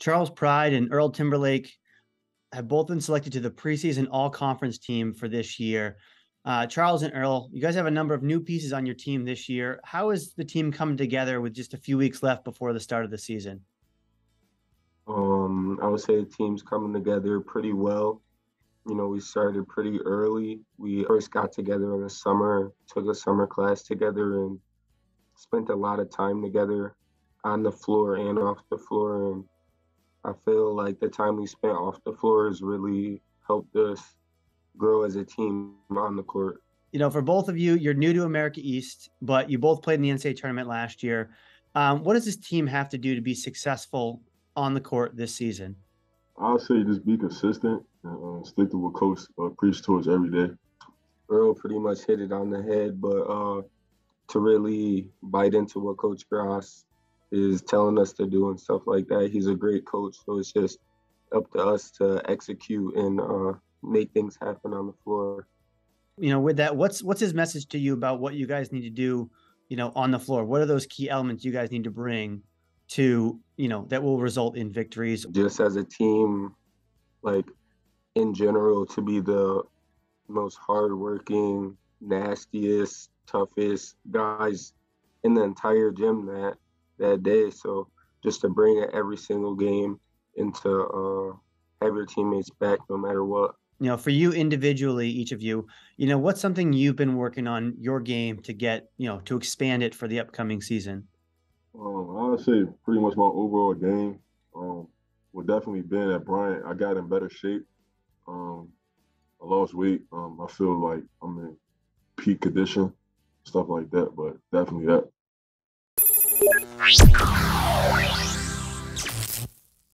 Charles Pride and Earl Timberlake have both been selected to the preseason all conference team for this year. Uh, Charles and Earl, you guys have a number of new pieces on your team this year. How is the team coming together with just a few weeks left before the start of the season? Um, I would say the team's coming together pretty well. You know, we started pretty early. We first got together in the summer, took a summer class together, and spent a lot of time together on the floor and off the floor. And I feel like the time we spent off the floor has really helped us grow as a team on the court. You know, for both of you, you're new to America East, but you both played in the NCAA tournament last year. Um, what does this team have to do to be successful on the court this season? I'll say just be consistent and uh, stick to what coach uh, preaches to us every day. Earl pretty much hit it on the head, but uh, to really bite into what Coach Grasso is telling us to do and stuff like that, he's a great coach. So it's just up to us to execute and uh, make things happen on the floor. You know, with that, what's what's his message to you about what you guys need to do? You know, on the floor. What are those key elements you guys need to bring to you know that will result in victories? Just as a team, like in general, to be the most hardworking, nastiest, toughest guys in the entire gym that that day. So just to bring it every single game and to uh, have your teammates back no matter what. You know, for you individually, each of you, you know, what's something you've been working on your game to get, you know, to expand it for the upcoming season? Um, I would say pretty much my overall game. Um, would definitely been at Bryant. I got in better shape. Um, I lost weight. Um, I feel like I'm in peak condition, stuff like that. But definitely that.